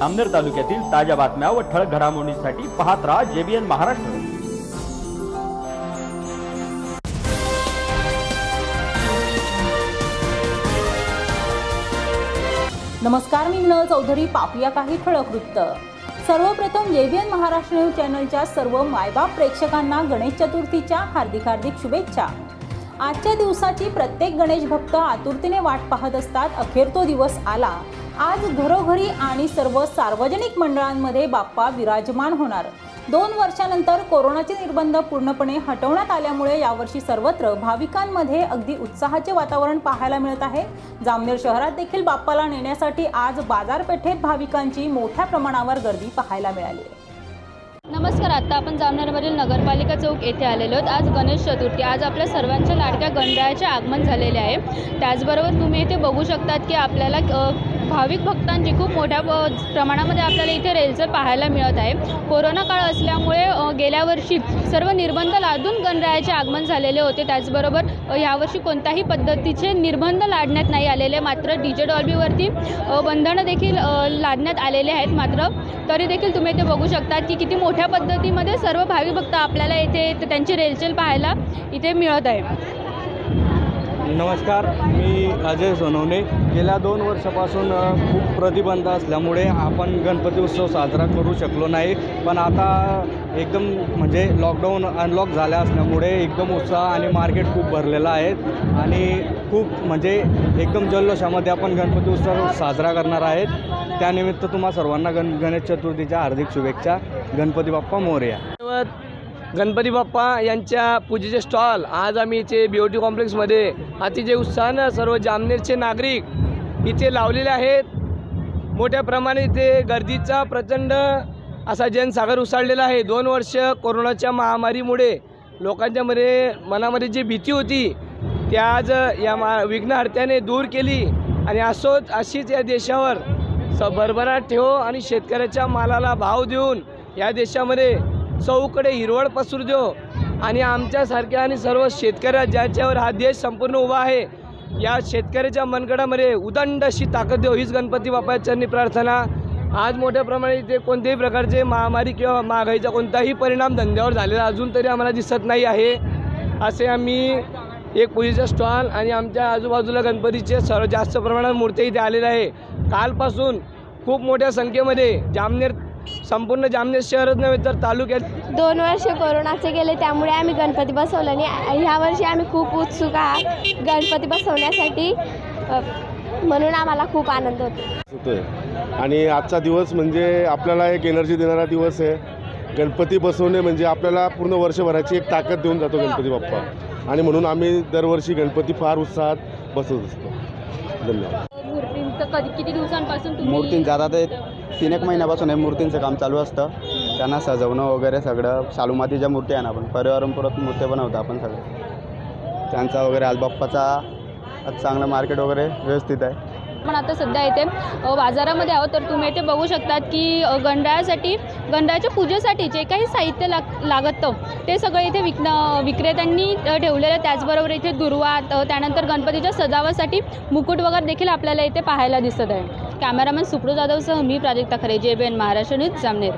जामनेर तालुक्यातील ताज्या बातम्या व ठळक घडामोडींसाठी पाहत राहा जेबीएन महाराष्ट्र. नमस्कार मी मिनल चौधरी. पापया काही ठळक वृत्त. सर्वप्रथम जेबीएन महाराष्ट्र न्यूज चॅनलच्या सर्व मायबाप प्रेक्षकांना गणेश चतुर्थीच्या हार्दिक हार्दिक शुभेच्छा. आजच्या दिवसाची प्रत्येक गणेश भक्त आतुरतेने वाट पाहत असतात. अखेर तो दिवस आला. आज घरोघरी आणि सर्व सार्वजनिक मंडळांमध्ये बाप्पा विराजमान होणार. दोन वर्षानंतर कोरोनाचे निर्बंध पूर्णपणे हटवण्यात आल्यामुळे यावर्षी सर्वत्र भाविकांमध्ये अगदी उत्साहाचे वातावरण पाहायला मिळत आहे. जामनेर शहरात देखील बाप्पाला नेण्यासाठी आज बाजारपेठेत भाविकांची मोठ्या प्रमाणावर गर्दी पाहायला मिळाली आहे. नमस्कार आता आपण जामनेरमधील नगरपालिका चौक येथे आलेलो आहोत. आज गणेश चतुर्थी आज आपल्या सर्वांच्या लाडक्या गणरायाचे आगमन झालेले आहे. त्याचबरोबर तुम्ही इथे बघू शकतात की आपल्याला भाविक भक्तांची खूप मोठ्या प- प्रमाणामध्ये आपल्याला इथे रेलचर पाहायला मिळत आहे. कोरोना काळ असल्यामुळे गेल्या वर्षी सर्व निर्बंध लादून गणरायाचे आगमन झालेले होते. त्याचबरोबर यावर्षी कोणत्याही पद्धतीचे निर्बंध लादण्यात नाही आलेले मात्र डी जे डॉल्बीवरती बंधनं देखील लादण्यात आलेले आहेत. मात्र तरी देखील तुम्ही इथे बघू शकता की किती मोठ्या पद्धतीमध्ये सर्व भाविक भक्त आपल्याला इथे त्यांची रेलचेल पाहायला इथे मिळत आहे. नमस्कार मी अजय सोनवणे. गेल्या दोन वर्षापासून खूप प्रतिबंध असल्यामुळे आपण गणपती उत्सव साजरा करू शकलो नाही. पण आता एकदम म्हणजे लॉकडाऊन अनलॉक झाल्या असल्यामुळे एकदम उत्साह आणि मार्केट खूप भरलेलं आहे. आणि खूप म्हणजे एकदम जल्लोषामध्ये आपण गणपती उत्सव साजरा करणार आहेत. त्यानिमित्त तुम्हा सर्वांना गण गणेश चतुर्थीच्या हार्दिक शुभेच्छा. गणपती बाप्पा मोर्या. गणपती बाप्पा यांच्या पूजेचे स्टॉल. आज आम्ही इथे बी ओ टी कॉम्प्लेक्समध्ये अतिशय उत्साहानं सर्व जामनेरचे नागरिक इथे लावलेले आहेत. मोठ्या प्रमाणे इथे गर्दीचा प्रचंड असा जनसागर उसळलेला आहे. दोन वर्ष कोरोनाच्या महामारीमुळे लोकांच्यामध्ये मनामध्ये जी भीती होती ती आज या मा विघ्नहर्त्याने दूर केली. आणि असोच अशीच या देशावर स भरभराट ठेवो आणि शेतकऱ्याच्या मालाला भाव देऊन या देशामध्ये चौकडे हिरवळ पसरू देव आणि आमच्यासारख्या आणि सर्व शेतकऱ्या ज्याच्यावर हा देश संपूर्ण उभा आहे या शेतकऱ्याच्या मनगडामध्ये उदंड अशी ताकद देऊ. हीच गणपती बाप्पा प्रार्थना. आज मोठ्या प्रमाणात इथे कोणत्याही प्रकारचे महामारी किंवा महागाईचा कोणताही परिणाम धंद्यावर झालेला अजून तरी आम्हाला दिसत नाही आहे. असे आम्ही एक पूजेचा स्टॉल आणि आमच्या आजूबाजूला गणपतीचे सर्व जास्त प्रमाणात मूर्त्या इथे आलेल्या आहे. कालपासून खूप मोठ्या संख्येमध्ये जामनेर संपूर्ण जामनेर शहरच नव्हे तर तालुक्यात दोन वर्ष कोरोनाचे गेले त्यामुळे आम्ही गणपती बसवलं आणि ह्या वर्षी आम्ही खूप उत्सुक आहात गणपती बसवण्यासाठी. म्हणून आम्हाला खूप आनंद होतो. होतोय. आणि आजचा दिवस म्हणजे आपल्याला एक एनर्जी देणारा दिवस आहे. गणपती बसवणे म्हणजे आपल्याला पूर्ण वर्षभराची एक ताकद देऊन जातो गणपती बाप्पा. आणि म्हणून आम्ही दरवर्षी गणपती फार उत्साहात बसवत असतो. धन्यवाद. मूर्तींचं कधी किती दिवसांपासून तुम्ही मूर्तींचं आता ते तीन एक महिन्यापासून हे मूर्तींचं काम चालू असतं. त्यांना सजवणं वगैरे सगळं शालूमातीच्या मूर्ती आहे ना आपण परिवारपूरक मूर्ती बनवतो आपण सगळं. त्यांचा वगैरे आज बाप्पाचा आज चांगलं मार्केट वगैरे व्यवस्थित आहे. आपण आता सध्या इथे बाजारामध्ये आहोत तर तुम्ही इथे बघू शकतात की अ, गणरायासाठी गणरायाच्या पूजेसाठी जे काही साहित्य लाग लागतं ते सगळं इथे विकणं विक्रेत्यांनी ठेवलेलं. त्याचबरोबर इथे दुर्वात त्यानंतर गणपतीच्या सजावासाठी मुकुट वगैरे देखील आपल्याला इथे पाहायला दिसत आहे. कॅमेरामॅन सुप्रू जाधवसह मी Prajakta Khare J B N Maharashtra news Jamner.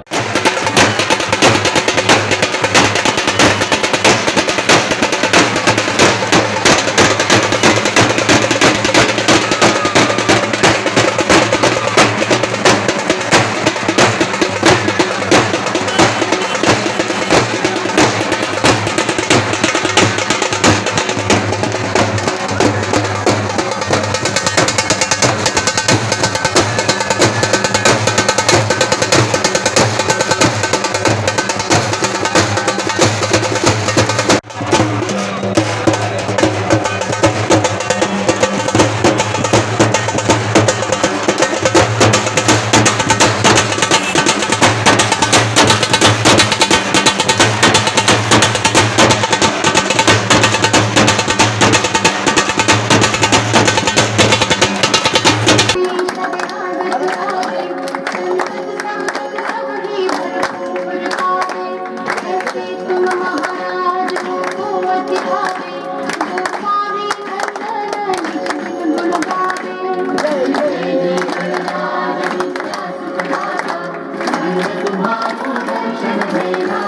Come